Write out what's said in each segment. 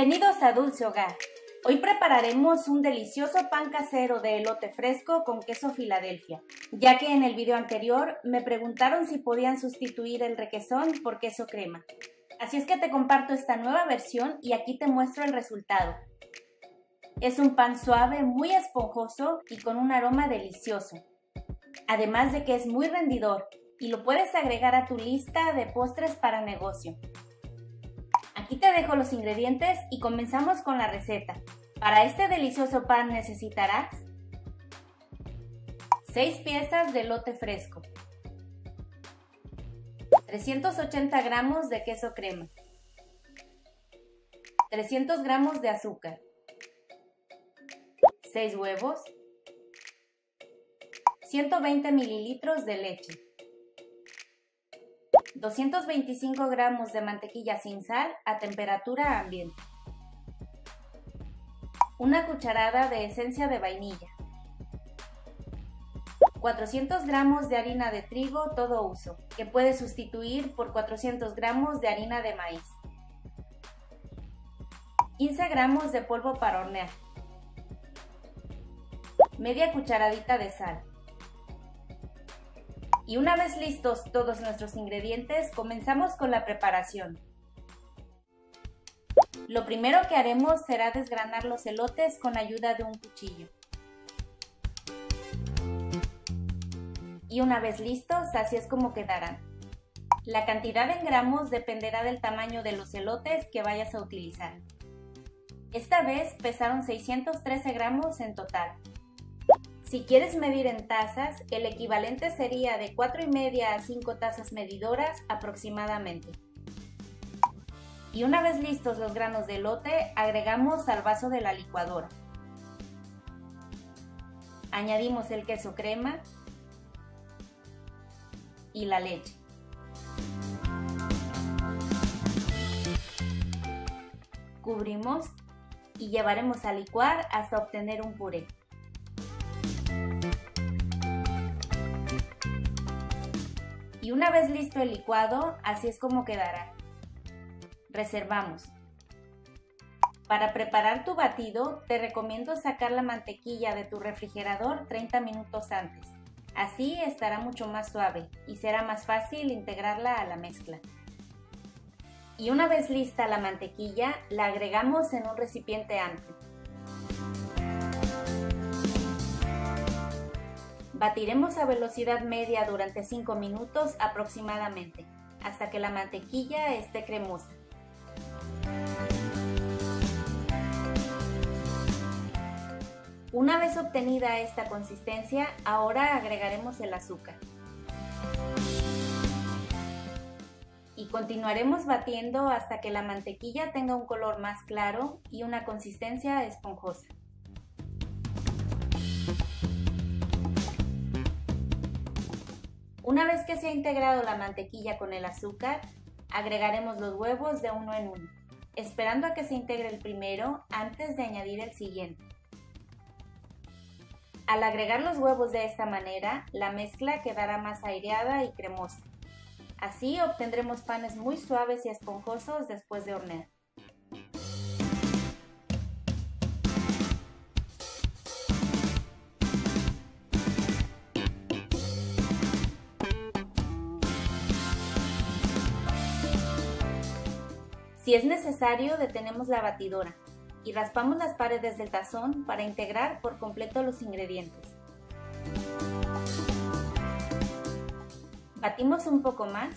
Bienvenidos a Dulce Hogar. Hoy prepararemos un delicioso pan casero de elote fresco con queso Filadelfia, ya que en el video anterior me preguntaron si podían sustituir el requesón por queso crema. Así es que te comparto esta nueva versión y aquí te muestro el resultado. Es un pan suave, muy esponjoso y con un aroma delicioso. Además de que es muy rendidor y lo puedes agregar a tu lista de postres para negocio. Aquí te dejo los ingredientes y comenzamos con la receta. Para este delicioso pan necesitarás 6 piezas de lote fresco, 380 gramos de queso crema, 300 gramos de azúcar, 6 huevos, 120 mililitros de leche, 225 gramos de mantequilla sin sal a temperatura ambiente. Una cucharada de esencia de vainilla. 400 gramos de harina de trigo todo uso, que puedes sustituir por 400 gramos de harina de maíz. 15 gramos de polvo para hornear. Media cucharadita de sal. Y una vez listos todos nuestros ingredientes, comenzamos con la preparación. Lo primero que haremos será desgranar los elotes con ayuda de un cuchillo. Y una vez listos, así es como quedarán. La cantidad en gramos dependerá del tamaño de los elotes que vayas a utilizar. Esta vez pesaron 613 gramos en total. Si quieres medir en tazas, el equivalente sería de 4,5 a 5 tazas medidoras aproximadamente. Y una vez listos los granos de lote, agregamos al vaso de la licuadora. Añadimos el queso crema y la leche. Cubrimos y llevaremos a licuar hasta obtener un puré. Y una vez listo el licuado, así es como quedará. Reservamos. Para preparar tu batido, te recomiendo sacar la mantequilla de tu refrigerador 30 minutos antes. Así estará mucho más suave y será más fácil integrarla a la mezcla. Y una vez lista la mantequilla, la agregamos en un recipiente amplio. Batiremos a velocidad media durante 5 minutos aproximadamente, hasta que la mantequilla esté cremosa. Una vez obtenida esta consistencia, ahora agregaremos el azúcar. Y continuaremos batiendo hasta que la mantequilla tenga un color más claro y una consistencia esponjosa. Una vez que se ha integrado la mantequilla con el azúcar, agregaremos los huevos de uno en uno, esperando a que se integre el primero antes de añadir el siguiente. Al agregar los huevos de esta manera, la mezcla quedará más aireada y cremosa. Así obtendremos panes muy suaves y esponjosos después de hornear. Si es necesario, detenemos la batidora y raspamos las paredes del tazón para integrar por completo los ingredientes. Batimos un poco más.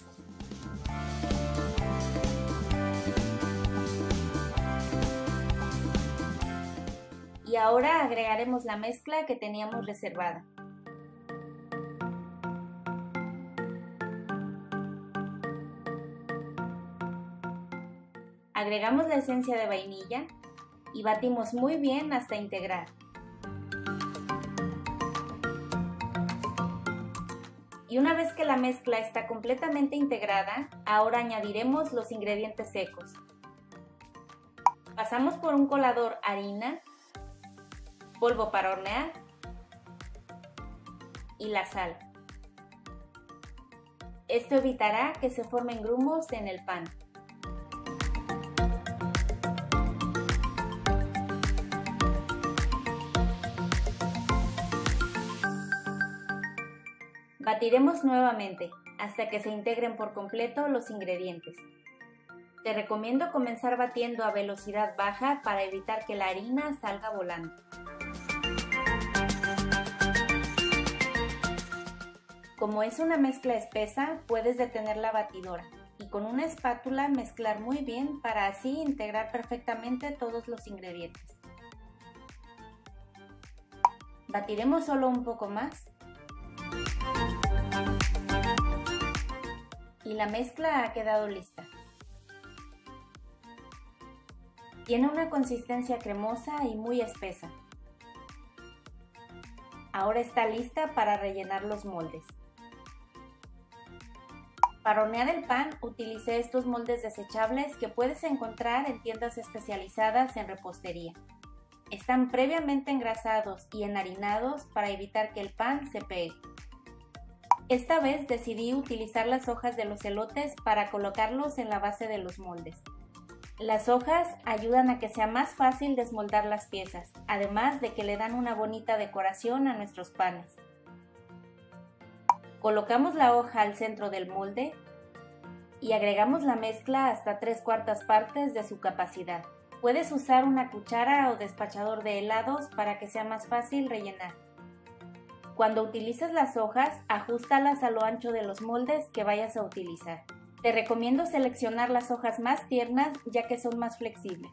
Y ahora agregaremos la mezcla que teníamos reservada. Agregamos la esencia de vainilla y batimos muy bien hasta integrar. Y una vez que la mezcla está completamente integrada, ahora añadiremos los ingredientes secos. Pasamos por un colador harina, polvo para hornear y la sal. Esto evitará que se formen grumos en el pan. Batiremos nuevamente hasta que se integren por completo los ingredientes. Te recomiendo comenzar batiendo a velocidad baja para evitar que la harina salga volando. Como es una mezcla espesa, puedes detener la batidora y con una espátula mezclar muy bien para así integrar perfectamente todos los ingredientes. Batiremos solo un poco más y la mezcla ha quedado lista. Tiene una consistencia cremosa y muy espesa. Ahora está lista para rellenar los moldes. Para hornear el pan utilicé estos moldes desechables que puedes encontrar en tiendas especializadas en repostería. Están previamente engrasados y enharinados para evitar que el pan se pegue. Esta vez decidí utilizar las hojas de los elotes para colocarlos en la base de los moldes. Las hojas ayudan a que sea más fácil desmoldar las piezas, además de que le dan una bonita decoración a nuestros panes. Colocamos la hoja al centro del molde y agregamos la mezcla hasta tres cuartas partes de su capacidad. Puedes usar una cuchara o despachador de helados para que sea más fácil rellenar. Cuando utilices las hojas, ajustalas a lo ancho de los moldes que vayas a utilizar. Te recomiendo seleccionar las hojas más tiernas ya que son más flexibles.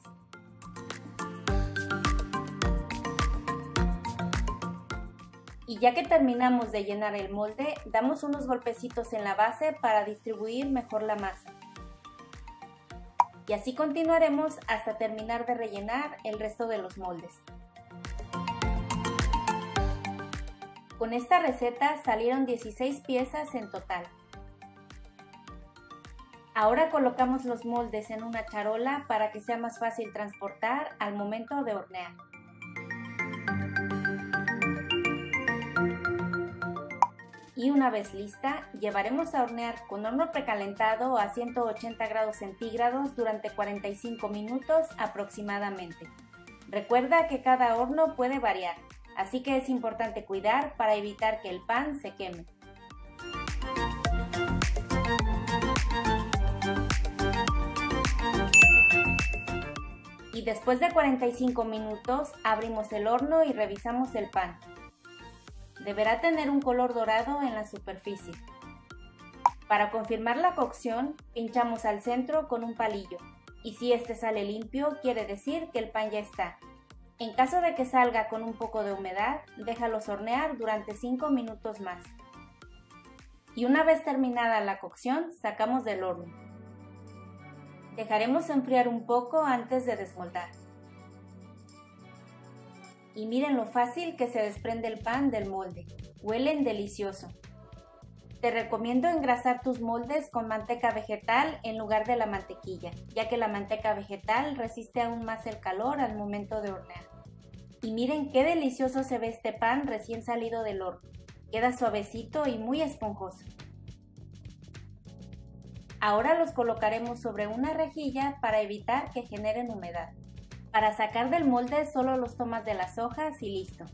Y ya que terminamos de llenar el molde, damos unos golpecitos en la base para distribuir mejor la masa. Y así continuaremos hasta terminar de rellenar el resto de los moldes. Con esta receta salieron 16 piezas en total. Ahora colocamos los moldes en una charola para que sea más fácil transportar al momento de hornear. Y una vez lista, llevaremos a hornear con horno precalentado a 180 grados centígrados durante 45 minutos aproximadamente. Recuerda que cada horno puede variar, así que es importante cuidar para evitar que el pan se queme. Y después de 45 minutos abrimos el horno y revisamos el pan. Deberá tener un color dorado en la superficie. Para confirmar la cocción, pinchamos al centro con un palillo y si este sale limpio quiere decir que el pan ya está. En caso de que salga con un poco de humedad, déjalos hornear durante 5 minutos más. Y una vez terminada la cocción, sacamos del horno. Dejaremos enfriar un poco antes de desmoldar. Y miren lo fácil que se desprende el pan del molde. Huelen delicioso. Te recomiendo engrasar tus moldes con manteca vegetal en lugar de la mantequilla, ya que la manteca vegetal resiste aún más el calor al momento de hornear. Y miren qué delicioso se ve este pan recién salido del horno. Queda suavecito y muy esponjoso. Ahora los colocaremos sobre una rejilla para evitar que generen humedad. Para sacar del molde solo los tomas de las hojas y listo.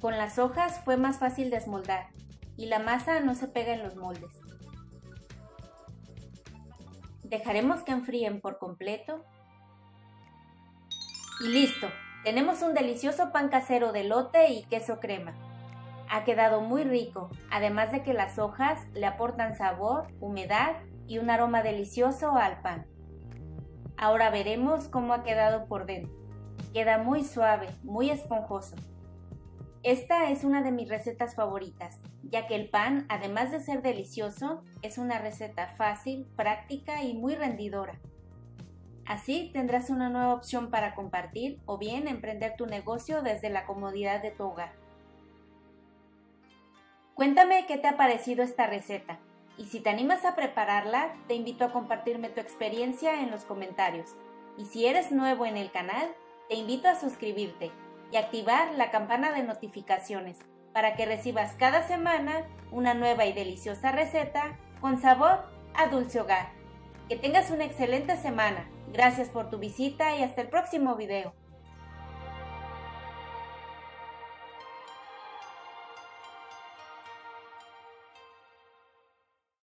Con las hojas fue más fácil desmoldar y la masa no se pega en los moldes. Dejaremos que enfríen por completo. Y listo, tenemos un delicioso pan casero de lote y queso crema. Ha quedado muy rico, además de que las hojas le aportan sabor, humedad y un aroma delicioso al pan. Ahora veremos cómo ha quedado por dentro. Queda muy suave, muy esponjoso. Esta es una de mis recetas favoritas, ya que el pan, además de ser delicioso, es una receta fácil, práctica y muy rendidora. Así tendrás una nueva opción para compartir o bien emprender tu negocio desde la comodidad de tu hogar. Cuéntame qué te ha parecido esta receta y si te animas a prepararla, te invito a compartirme tu experiencia en los comentarios. Y si eres nuevo en el canal, te invito a suscribirte y activar la campana de notificaciones para que recibas cada semana una nueva y deliciosa receta con sabor a dulce hogar. Que tengas una excelente semana. Gracias por tu visita y hasta el próximo video.